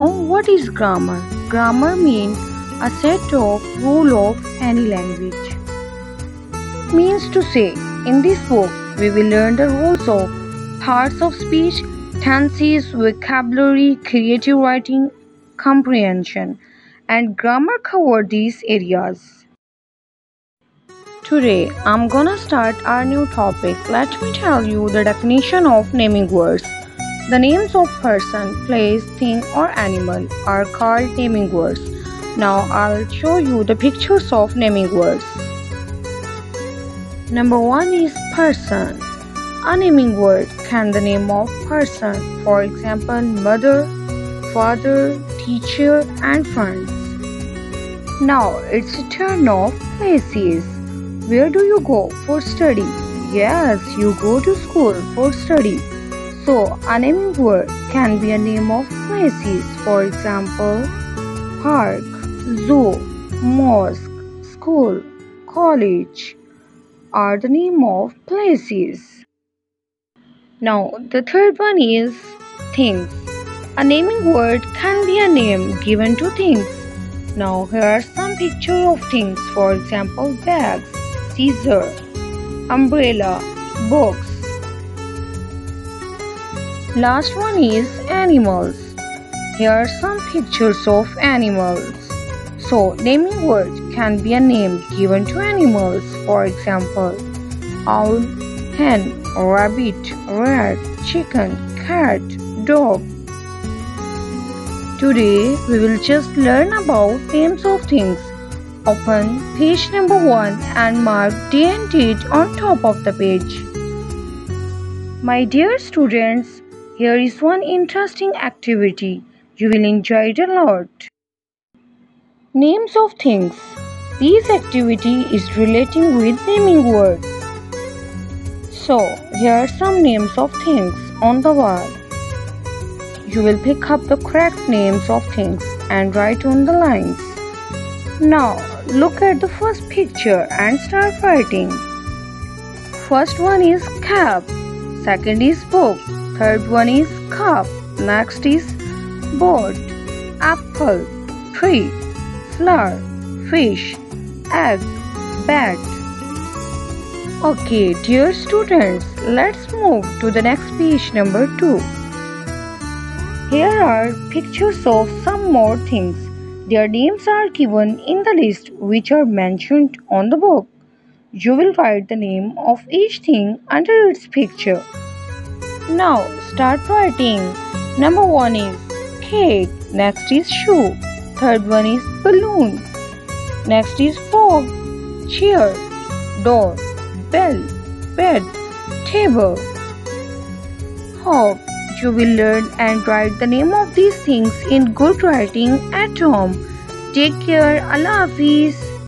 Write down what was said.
Oh, what is grammar? Grammar means a set of rule of any language. Means to say, in this book, we will learn the rules of parts of speech, tenses, vocabulary, creative writing, comprehension, and grammar cover these areas. Today, I'm gonna start our new topic. Let me tell you the definition of naming words. The names of person, place, thing, or animal are called naming words. Now I'll show you the pictures of naming words. Number one is person. A naming word can the name of person, for example, mother, father, teacher, and friends. Now it's turn of places. Where do you go for study? Yes, you go to school for study. So, a naming word can be a name of places, for example, park, zoo, mosque, school, college are the name of places. Now, the third one is things. A naming word can be a name given to things. Now, here are some pictures of things, for example, bags, scissor, umbrella, books, Last one is animals. Here are some pictures of animals. So, naming words can be a name given to animals. For example, owl, hen, rabbit, rat, chicken, cat, dog. Today, we will just learn about names of things. Open page number 1 and mark day and date on top of the page. My dear students, here is one interesting activity. You will enjoy it a lot. Names of things. This activity is relating with naming words. So, here are some names of things on the wall. You will pick up the correct names of things and write on the lines. Now, look at the first picture and start writing. First one is cap, second is book, Third one is cup. Next is board, apple, tree, flower, fish, egg, bat. Okay, dear students, let's move to the next page number 2. Here are pictures of some more things. Their names are given in the list which are mentioned on the book. You will write the name of each thing under its picture. Now start writing. Number one is cake. Next is shoe. Third one is balloon. Next is fog. Chair. Door. Bell. Bed. Table. Hope you will learn and write the name of these things in good writing at home. Take care. Allah Hafiz.